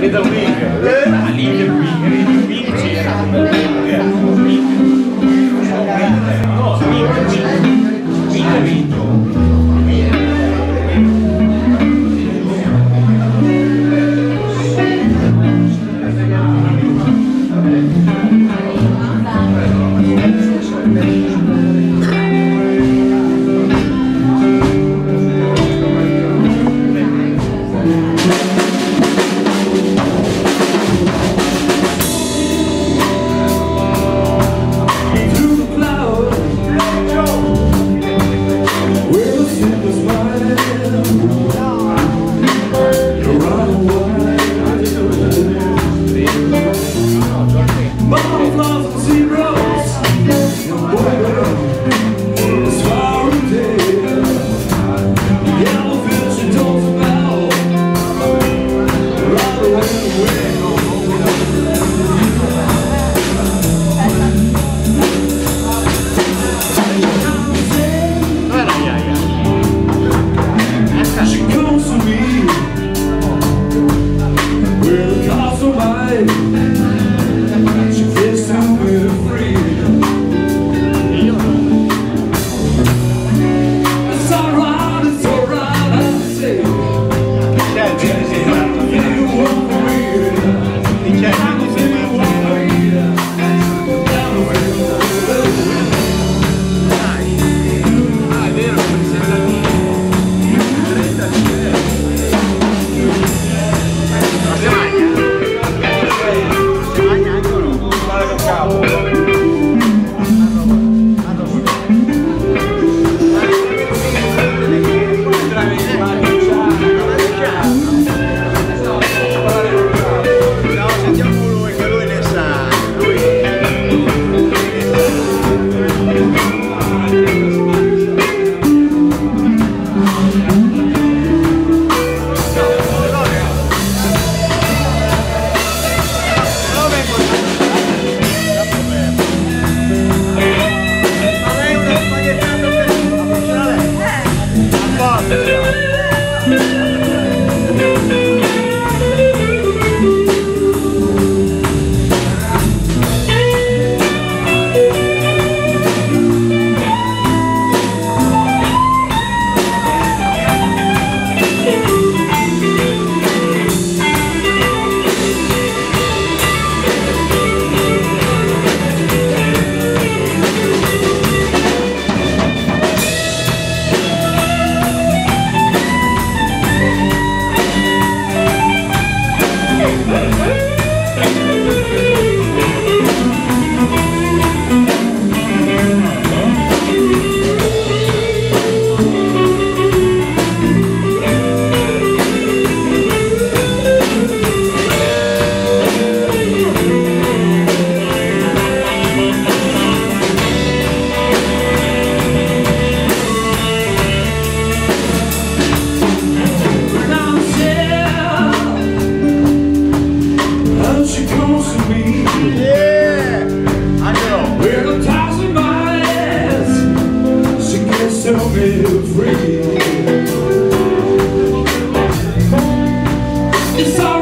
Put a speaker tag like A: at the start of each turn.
A: Little wing. Little wing. Little wing.
B: sorry.